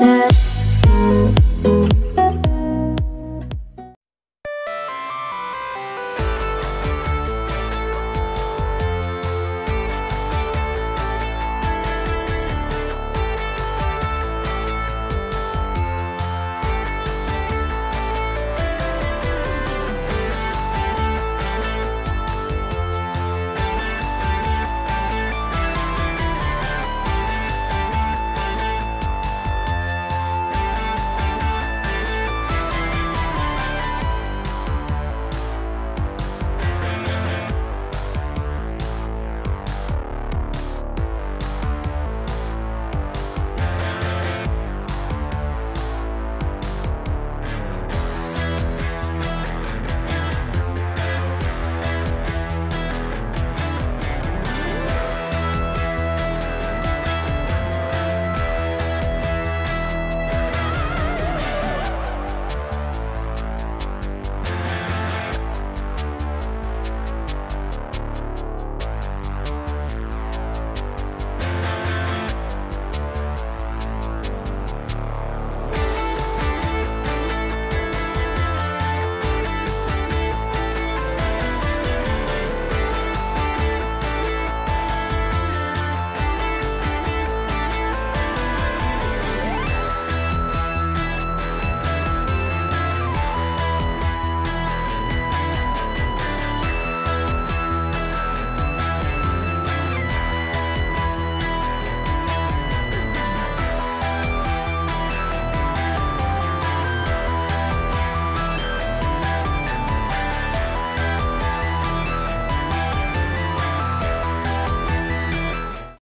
said